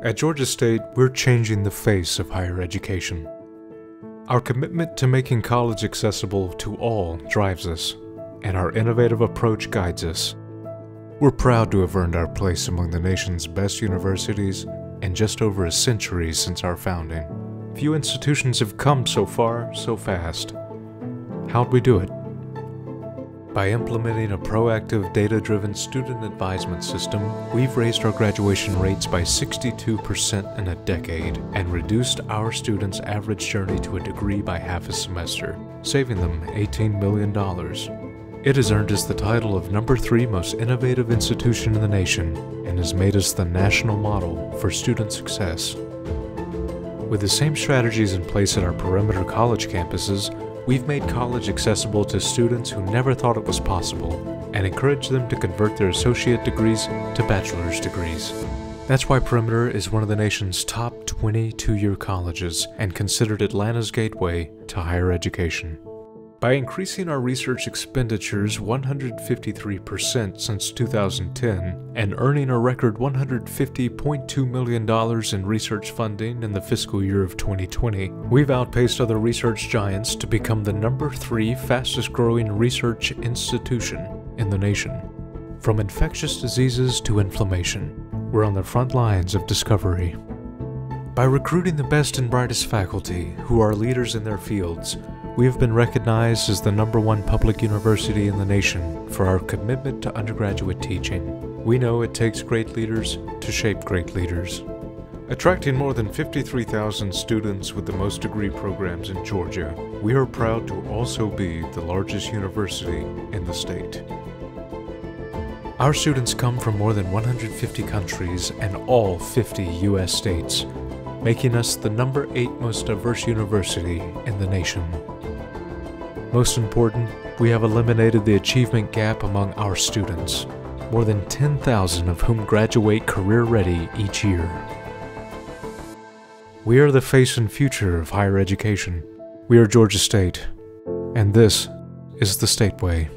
At Georgia State, we're changing the face of higher education. Our commitment to making college accessible to all drives us, and our innovative approach guides us. We're proud to have earned our place among the nation's best universities in just over a century since our founding. Few institutions have come so far so fast. How'd we do it? By implementing a proactive data-driven student advisement system, we've raised our graduation rates by 62% in a decade and reduced our students' average journey to a degree by half a semester, saving them $18 million. It has earned us the title of number three most innovative institution in the nation and has made us the national model for student success. With the same strategies in place at our perimeter college campuses, we've made college accessible to students who never thought it was possible and encourage them to convert their associate degrees to bachelor's degrees. That's why Perimeter is one of the nation's top 20 two-year colleges and considered Atlanta's gateway to higher education. By increasing our research expenditures 153% since 2010 and earning a record $150.2 million in research funding in the fiscal year of 2020, we've outpaced other research giants to become the number three fastest growing research institution in the nation. From infectious diseases to inflammation, we're on the front lines of discovery. By recruiting the best and brightest faculty who are leaders in their fields, we have been recognized as the number one public university in the nation for our commitment to undergraduate teaching. We know it takes great leaders to shape great leaders. Attracting more than 53,000 students with the most degree programs in Georgia, we are proud to also be the largest university in the state. Our students come from more than 150 countries and all 50 U.S. states, making us the number 8 most diverse university in the nation. Most important, we have eliminated the achievement gap among our students, more than 10,000 of whom graduate career ready each year. We are the face and future of higher education. We are Georgia State, and this is the State Way.